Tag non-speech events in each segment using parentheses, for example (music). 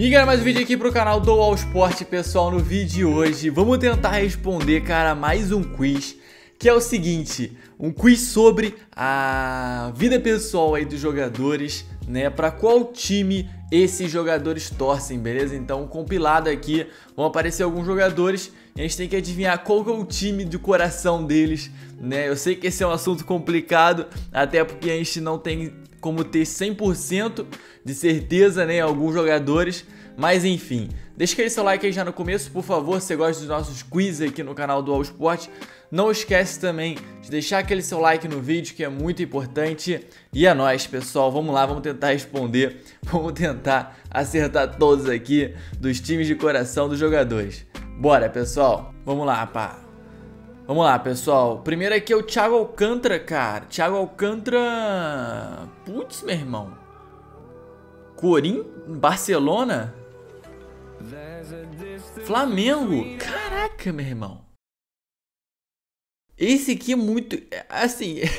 E galera, mais um vídeo aqui pro canal do All Sport, pessoal, no vídeo de hoje vamos tentar responder, cara, mais um quiz que é o seguinte, um quiz sobre a vida pessoal aí dos jogadores, né, para qual time esses jogadores torcem, beleza? Então, compilado aqui, vão aparecer alguns jogadores e a gente tem que adivinhar qual que é o time de coração deles, né? Eu sei que esse é um assunto complicado, até porque a gente não tem como ter 100% de certeza, né, alguns jogadores, mas enfim, deixa aquele seu like aí já no começo, por favor, se você gosta dos nossos quiz aqui no canal do All Sport. Não esquece também de deixar aquele seu like no vídeo, que é muito importante. E é nóis, pessoal, vamos lá, vamos tentar responder, (laughs) vamos tentar acertar todos aqui dos times de coração dos jogadores. Bora, pessoal, vamos lá, pá. Vamos lá, pessoal. Primeiro aqui é o Thiago Alcântara, cara. Thiago Alcântara... Putz, meu irmão. Corim? Barcelona? Flamengo? Caraca, meu irmão. Esse aqui é muito. Assim. (laughs)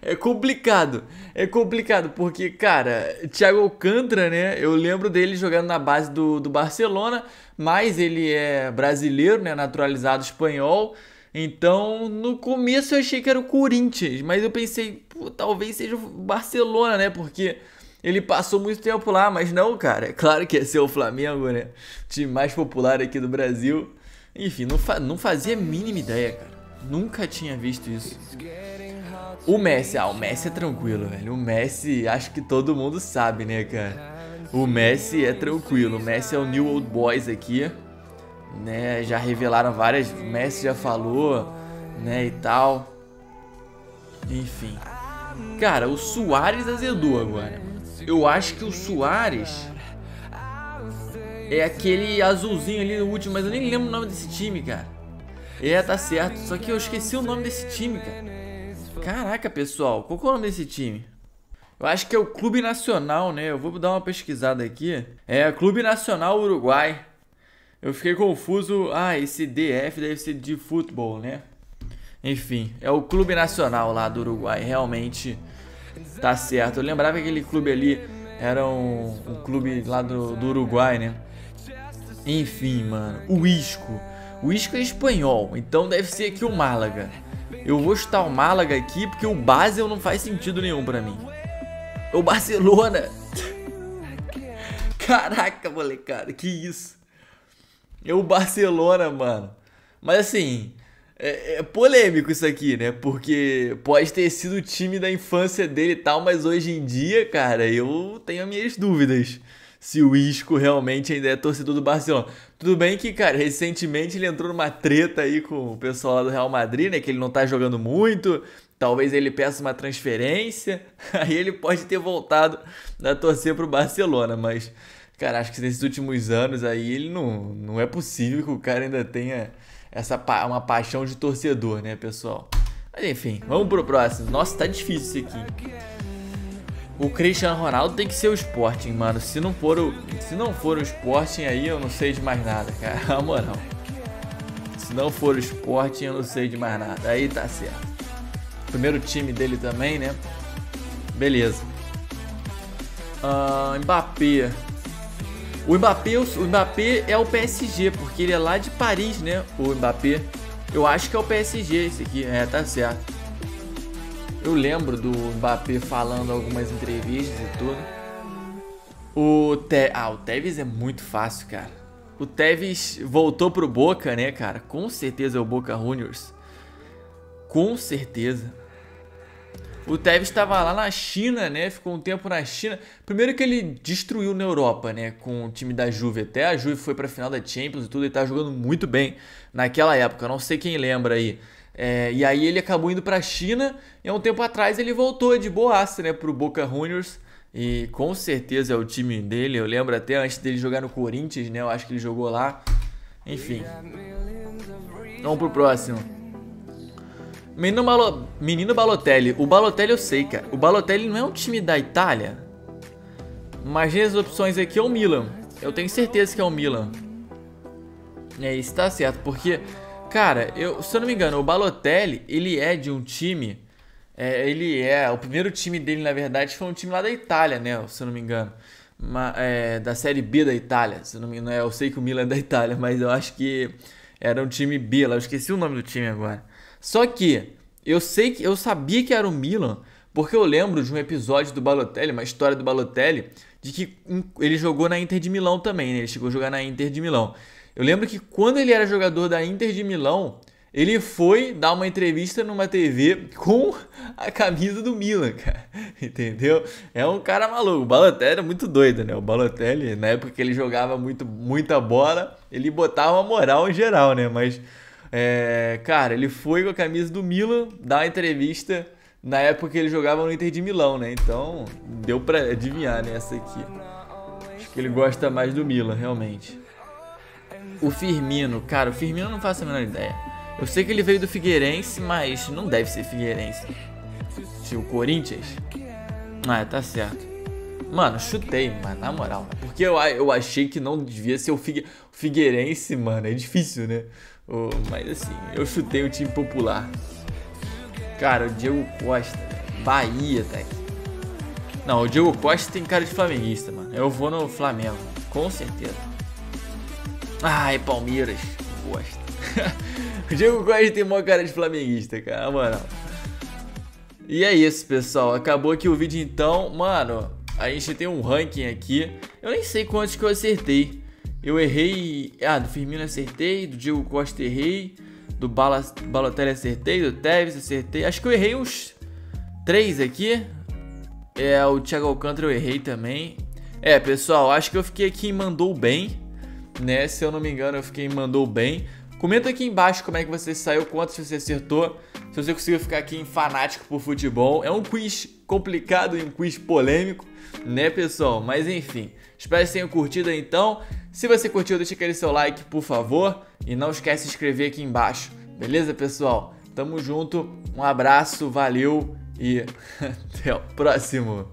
É complicado. É complicado porque, cara, Thiago Alcântara, né? Eu lembro dele jogando na base do, do Barcelona, mas ele é brasileiro, né? Naturalizado espanhol. Então, no começo eu achei que era o Corinthians, mas eu pensei, talvez seja o Barcelona, né? Porque ele passou muito tempo lá, mas não, cara. É claro que ia ser o Flamengo, né? O time mais popular aqui do Brasil. Enfim, não, fa não fazia a mínima ideia, cara. Nunca tinha visto isso. O Messi, ah, o Messi é tranquilo, velho. O Messi, acho que todo mundo sabe, né, cara? O Messi é tranquilo. O Messi é o New Old Boys aqui, né? Já revelaram várias, o Messi já falou, né, e tal. Enfim. Cara, o Soares azedou agora. Eu acho que o Soares é aquele azulzinho ali no último, mas eu nem lembro o nome desse time, cara. É, tá certo. Só que eu esqueci o nome desse time, cara. Caraca, pessoal, qual é o nome desse time? Eu acho que é o Clube Nacional, né? Eu vou dar uma pesquisada aqui. É, Clube Nacional Uruguai. Eu fiquei confuso. Ah, esse DF deve ser de futebol, né? Enfim, é o Clube Nacional lá do Uruguai. Realmente Tá certo. Eu lembrava que aquele clube ali era um, um clube lá do, do Uruguai, né? Enfim, mano. O Isco. O Isco é espanhol, então deve ser aqui o Málaga. Eu vou chutar o Málaga aqui porque o Basel não faz sentido nenhum pra mim. O Barcelona. (laughs) Caraca, molecada, que isso. É o Barcelona, mano. Mas assim, é, é, polêmico isso aqui, né? Porque pode ter sido o time da infância dele e tal, mas hoje em dia, cara, eu tenho minhas dúvidas se o Isco realmente ainda é torcedor do Barcelona. Tudo bem que, cara, recentemente ele entrou numa treta aí com o pessoal lá do Real Madrid, né? Que ele não tá jogando muito. Talvez ele peça uma transferência. (laughs) Aí ele pode ter voltado a torcer pro Barcelona, mas, cara, acho que nesses últimos anos aí ele não, não é possível que o cara ainda tenha essa pa uma paixão de torcedor, né, pessoal? Mas enfim, vamos pro próximo. Nossa, tá difícil isso aqui. O Cristiano Ronaldo tem que ser o Sporting, mano. Se não for o, se não for o Sporting aí, eu não sei de mais nada, cara. (laughs) Na moral. Se não for o Sporting, eu não sei de mais nada. Aí tá certo. Primeiro time dele também, né? Beleza. Uh, Mbappé. O Mbappé, o Mbappé é o PSG, porque ele é lá de Paris, né? O Mbappé. Eu acho que é o PSG esse aqui. É, tá certo. Eu lembro do Mbappé falando algumas entrevistas e tudo. O Te... Ah, o Tevez é muito fácil, cara. O Tevez voltou pro Boca, né, cara? Com certeza é o Boca Juniors. Com certeza. O Tevez estava lá na China, né? Ficou um tempo na China. Primeiro que ele destruiu na Europa, né? Com o time da Juve. Até a Juve foi para a final da Champions e tudo. Ele tá jogando muito bem naquela época. Não sei quem lembra aí. É, e aí ele acabou indo para a China. E há um tempo atrás ele voltou de boaça, né? Pro Boca Juniors. E com certeza é o time dele. Eu lembro até antes dele jogar no Corinthians, né? Eu acho que ele jogou lá. Enfim. Vamos pro próximo. Menino, Balo... Menino Balotelli. O Balotelli eu sei, cara. O Balotelli não é um time da Itália? Imagina as opções aqui é o Milan. Eu tenho certeza que é o Milan. É, isso tá certo, porque, cara, eu, se eu não me engano, o Balotelli, ele é de um time. É, ele é. O primeiro time dele, na verdade, foi um time lá da Itália, né? Se eu não me engano. é, da Série B da Itália. Se não me engano, é, eu sei que o Milan é da Itália, mas eu acho que era um time B lá. Eu esqueci o nome do time agora. Só que eu sei que eu sabia que era o Milan, porque eu lembro de um episódio do Balotelli, uma história do Balotelli, de que ele jogou na Inter de Milão também, né? Ele chegou a jogar na Inter de Milão. Eu lembro que quando ele era jogador da Inter de Milão, ele foi dar uma entrevista numa TV com a camisa do Milan, (laughs) cara. Entendeu? É um cara maluco. O Balotelli era muito doido, né? O Balotelli, na época que ele jogava muito, muita bola, ele botava moral em geral, né? Mas, é, cara, ele foi com a camisa do Milan dar uma entrevista na época que ele jogava no Inter de Milão, né? Então, deu pra adivinhar nessa né, aqui. Acho que ele gosta mais do Milan, realmente. O Firmino, cara, o Firmino não faço a menor ideia. Eu sei que ele veio do Figueirense, mas não deve ser Figueirense. Se o Corinthians. Ah, tá certo. Mano, chutei, mano, na moral. Porque eu, eu achei que não devia ser o, Figue, o Figueirense, mano. É difícil, né? Oh, mas assim, eu chutei o time popular. Cara, o Diego Costa, Bahia, tá aqui. Não, o Diego Costa tem cara de flamenguista, mano. Eu vou no Flamengo, com certeza. Ai, Palmeiras, gosta. (laughs) o Diego Costa tem uma cara de flamenguista, cara, mano. E é isso, pessoal. Acabou aqui o vídeo então. Mano, a gente tem um ranking aqui. Eu nem sei quantos que eu acertei. Eu errei... Ah, do Firmino acertei, do Diego Costa errei do Balotelli acertei, do Tevez acertei. Acho que eu errei uns três aqui. É, o Thiago Alcântara eu errei também. É, pessoal, acho que eu fiquei aqui em mandou bem, né? Se eu não me engano, eu fiquei em mandou bem. Comenta aqui embaixo como é que você saiu, quantos você acertou, se você conseguiu ficar aqui em fanático por futebol. É um quiz complicado e um quiz polêmico, né, pessoal? Mas enfim, espero que tenham curtido então. Se você curtiu, deixa aquele seu like, por favor. E não esquece de se inscrever aqui embaixo. Beleza, pessoal? Tamo junto. Um abraço, valeu e (laughs) até o próximo.